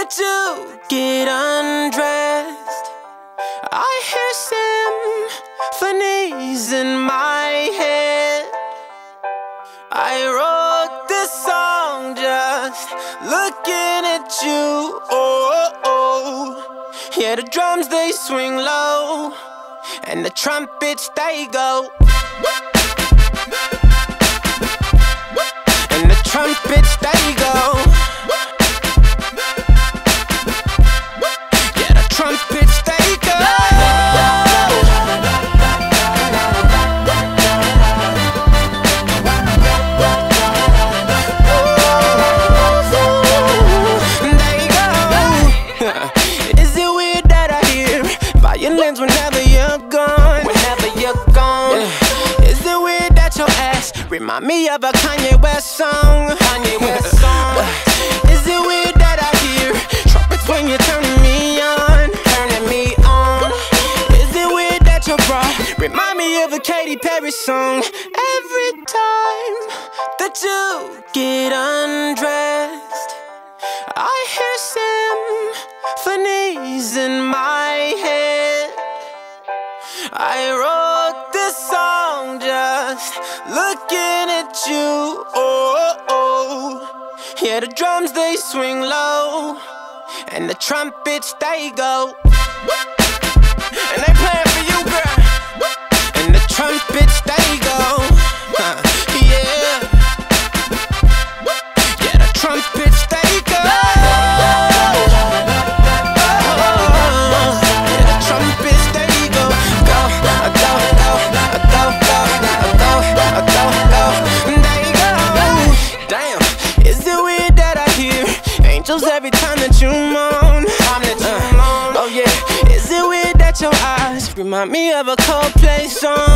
that you get undressed. I hear symphonies in my head. I wrote this song just looking at you. Oh, oh. yeah, the drums they swing low, and the trumpets they go. And the trumpets they whenever you're gone? Whenever you're gone. Is it weird that your ass remind me of a Kanye West song? Kanye West song. Is it weird that I hear trumpets when you're turning me on? Turning me on. Is it weird that your bra remind me of a Katy Perry song? Every time that you get undressed. I hear symphonies in my. I wrote this song just looking at you. Oh, oh. yeah, the drums they swing low, and the trumpets they go. Angels every time that you moan? Time that uh. you moan. Oh yeah, is it weird that your eyes remind me of a Coldplay song? Coldplay song.